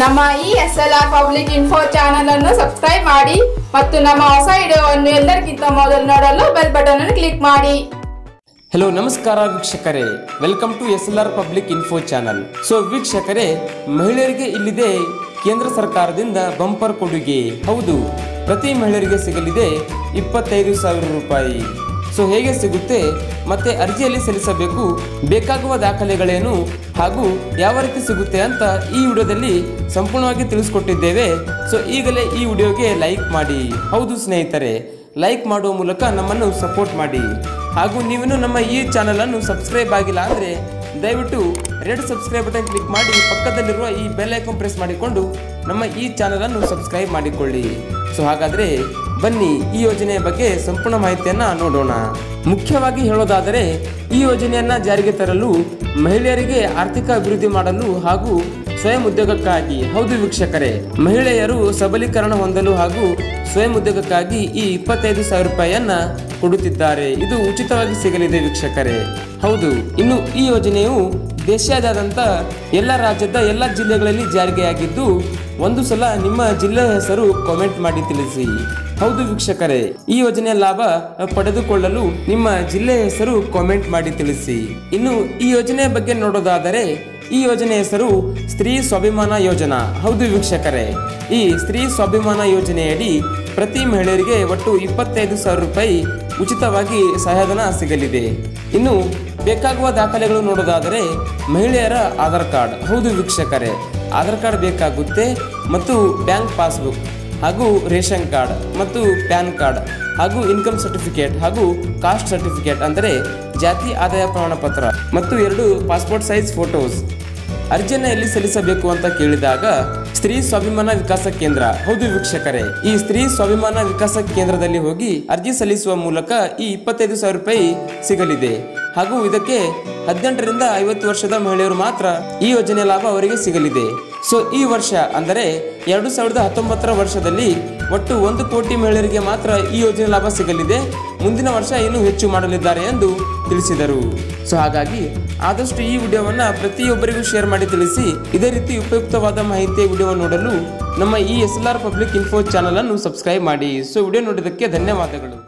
ನಮ್ಮ ಈ S L R public info channel ಅನ್ನು ಸಬ್ಸ್ಕ್ರೈಬ್ ಮಾಡಿ ಮತ್ತು ನಮ್ಮ ಹೊಸ ವಿಡಿಯೋವನ್ನು ಎಲ್ಲರಿಗಿಂತ ಮೊದಲು ನೋಡಲು ಬೆಲ್ ಬಟನ್ ಅನ್ನು ಕ್ಲಿಕ್ ಮಾಡಿ. ಹಲೋ ನಮಸ್ಕಾರ ವೀಕ್ಷಕರೇ. Welcome to S L R public info channel so ವೀಕ್ಷಕರೇ, ಮಹಿಳೆಯರಿಗೆ ಇಲ್ಲಿದೆ ಕೇಂದ್ರ ಸರ್ಕಾರದಿಂದ ಬಂಪರ್ ಕೊಡುಗೆ. ಹೌದು, ಪ್ರತಿ ಮಹಿಳೆಯರಿಗೆ ಸಿಗಲಿದೆ ಇಪ್ಪತ್ತೈದು ಸಾವಿರ ರೂಪಾಯಿ. ಸೊ ಹೇಗೆ ಸಿಗುತ್ತೆ ಮತ್ತೆ ಅರ್ಜಿಯಲ್ಲಿ ಸಲ್ಲಿಸಬೇಕು, ಬೇಕಾಗುವ ದಾಖಲೆಗಳೇನು ಹಾಗೂ ಯಾವ ರೀತಿ ಸಿಗುತ್ತೆ ಅಂತ ಈ ವಿಡಿಯೋದಲ್ಲಿ ಸಂಪೂರ್ಣವಾಗಿ ತಿಳಿಸ್ಕೊಟ್ಟಿದ್ದೇವೆ. ಸೊ ಈಗಲೇ ಈ ವಿಡಿಯೋಗೆ ಲೈಕ್ ಮಾಡಿ. ಹೌದು ಸ್ನೇಹಿತರೆ, ಲೈಕ್ ಮಾಡುವ ಮೂಲಕ ನಮ್ಮನ್ನು ಸಪೋರ್ಟ್ ಮಾಡಿ. ಹಾಗೂ ನೀವಿನ್ನೂ ನಮ್ಮ ಈ ಚಾನಲನ್ನು ಸಬ್ಸ್ಕ್ರೈಬ್ ಆಗಿಲ್ಲ ಅಂದರೆ ದಯವಿಟ್ಟು ರೆಡ್ ಸಬ್ಸ್ಕ್ರೈಬ್ ಬಟನ್ ಕ್ಲಿಕ್ ಮಾಡಿ, ಪಕ್ಕದಲ್ಲಿರುವ ಈ ಬೆಲ್ ಐಕಾನ್ ಪ್ರೆಸ್ ಮಾಡಿಕೊಂಡು ನಮ್ಮ ಈ ಚಾನಲನ್ನು ಸಬ್ಸ್ಕ್ರೈಬ್ ಮಾಡಿಕೊಳ್ಳಿ. ಸೊ ಹಾಗಾದರೆ ಬನ್ನಿ, ಈ ಯೋಜನೆಯ ಬಗ್ಗೆ ಸಂಪೂರ್ಣ ಮಾಹಿತಿಯನ್ನ ನೋಡೋಣ. ಮುಖ್ಯವಾಗಿ ಹೇಳೋದಾದರೆ, ಈ ಯೋಜನೆಯನ್ನ ಜಾರಿಗೆ ತರಲು ಮಹಿಳೆಯರಿಗೆ ಆರ್ಥಿಕ ಅಭಿವೃದ್ಧಿ ಮಾಡಲು ಹಾಗೂ ಸ್ವಯಂ ಉದ್ಯೋಗಕ್ಕಾಗಿ. ಹೌದು ವೀಕ್ಷಕರೇ, ಮಹಿಳೆಯರು ಸಬಲೀಕರಣ ಹೊಂದಲು ಹಾಗೂ ಸ್ವಯಂ ಉದ್ಯೋಗಕ್ಕಾಗಿ ಈ ಇಪ್ಪತ್ತೈದು ಸಾವಿರ ರೂಪಾಯಿಯನ್ನ ಕೊಡುತ್ತಿದ್ದಾರೆ. ಇದು ಉಚಿತವಾಗಿ ಸಿಗಲಿದೆ ವೀಕ್ಷಕರೇ. ಹೌದು, ಇನ್ನು ಈ ಯೋಜನೆಯು ದೇಶಾದ್ಯಂತ ಎಲ್ಲ ರಾಜ್ಯದ ಎಲ್ಲ ಜಿಲ್ಲೆಗಳಲ್ಲಿ ಜಾರಿಗೆಯಾಗಿದ್ದು, ಒಂದು ಸಲ ನಿಮ್ಮ ಜಿಲ್ಲೆಯ ಹೆಸರು ಕಾಮೆಂಟ್ ಮಾಡಿ ತಿಳಿಸಿ. ಹೌದು ವೀಕ್ಷಕರೇ, ಈ ಯೋಜನೆಯ ಲಾಭ ಪಡೆದುಕೊಳ್ಳಲು ನಿಮ್ಮ ಜಿಲ್ಲೆಯ ಹೆಸರು ಕಾಮೆಂಟ್ ಮಾಡಿ ತಿಳಿಸಿ. ಇನ್ನು ಈ ಯೋಜನೆಯ ಬಗ್ಗೆ ನೋಡೋದಾದರೆ, ಈ ಯೋಜನೆ ಹೆಸರು ಸ್ತ್ರೀ ಸ್ವಾಭಿಮಾನ ಯೋಜನಾ. ಹೌದು ವೀಕ್ಷಕರೇ, ಈ ಸ್ತ್ರೀ ಸ್ವಾಭಿಮಾನ ಯೋಜನೆಯಡಿ ಪ್ರತಿ ಮಹಿಳೆಯರಿಗೆ ಒಟ್ಟು ಇಪ್ಪತ್ತೈದು ಸಾವಿರ ರೂಪಾಯಿ ಉಚಿತವಾಗಿ ಸಹಾಯಧನ ಸಿಗಲಿದೆ. ಇನ್ನು ಬೇಕಾಗುವ ದಾಖಲೆಗಳು ನೋಡೋದಾದರೆ, ಮಹಿಳೆಯರ ಆಧಾರ್ ಕಾರ್ಡ್. ಹೌದು ವೀಕ್ಷಕರೇ, ಆಧಾರ್ ಕಾರ್ಡ್ ಬೇಕಾಗುತ್ತೆ ಮತ್ತು ಬ್ಯಾಂಕ್ ಪಾಸ್ಬುಕ್. ಹಾಗೂ ರೇಷನ್ ಕಾರ್ಡ್ ಮತ್ತು ಪ್ಯಾನ್ ಕಾರ್ಡ್ ಹಾಗೂ ಇನ್ಕಮ್ ಸರ್ಟಿಫಿಕೇಟ್ ಹಾಗೂ ಕಾಸ್ಟ್ ಸರ್ಟಿಫಿಕೇಟ್ ಅಂದರೆ ಜಾತಿ ಆದಾಯ ಪ್ರಮಾಣ ಪತ್ರ ಮತ್ತು ಎರಡು ಪಾಸ್ಪೋರ್ಟ್ ಸೈಜ್ ಫೋಟೋಸ್. ಅರ್ಜಿಯನ್ನು ಎಲ್ಲಿ ಸಲ್ಲಿಸಬೇಕು ಅಂತ ಕೇಳಿದಾಗ ಸ್ತ್ರೀ ಸ್ವಾಭಿಮಾನ ವಿಕಾಸ ಕೇಂದ್ರ. ಹೌದು ವೀಕ್ಷಕರೇ, ಈ ಸ್ತ್ರೀ ಸ್ವಾಭಿಮಾನ ವಿಕಾಸ ಕೇಂದ್ರದಲ್ಲಿ ಹೋಗಿ ಅರ್ಜಿ ಸಲ್ಲಿಸುವ ಮೂಲಕ ಈ ಇಪ್ಪತ್ತೈದು ಸಾವಿರ ರೂಪಾಯಿ ಸಿಗಲಿದೆ. ಹಾಗೂ ಇದಕ್ಕೆ ಹದಿನೆಂಟರಿಂದ ಐವತ್ತು ವರ್ಷದ ಮಹಿಳೆಯರು ಮಾತ್ರ ಈ ಯೋಜನೆಯ ಲಾಭ ಅವರಿಗೆ ಸಿಗಲಿದೆ. ಸೊ ಈ ವರ್ಷ ಅಂದರೆ ಎರಡು ಸಾವಿರದ ಹತ್ತೊಂಬತ್ತರ ವರ್ಷದಲ್ಲಿ ಒಟ್ಟು ಒಂದು ಕೋಟಿ ಮಹಿಳೆಯರಿಗೆ ಮಾತ್ರ ಈ ಯೋಜನೆ ಲಾಭ ಸಿಗಲಿದೆ. ಮುಂದಿನ ವರ್ಷ ಇನ್ನೂ ಹೆಚ್ಚು ಮಾಡಲಿದ್ದಾರೆ ಎಂದು ತಿಳಿಸಿದರು. ಸೊ ಹಾಗಾಗಿ ಆದಷ್ಟು ಈ ವಿಡಿಯೋವನ್ನು ಪ್ರತಿಯೊಬ್ಬರಿಗೂ ಶೇರ್ ಮಾಡಿ ತಿಳಿಸಿ, ಇದೇ ರೀತಿ ಉಪಯುಕ್ತವಾದ ಮಾಹಿತಿಯ ವಿಡಿಯೋ ನೋಡಲು ನಮ್ಮ ಈ S L R public info ಚಾನಲನ್ನು ಸಬ್ಸ್ಕ್ರೈಬ್ ಮಾಡಿ. ಸೊ ವಿಡಿಯೋ ನೋಡಿದ್ದಕ್ಕೆ ಧನ್ಯವಾದಗಳು.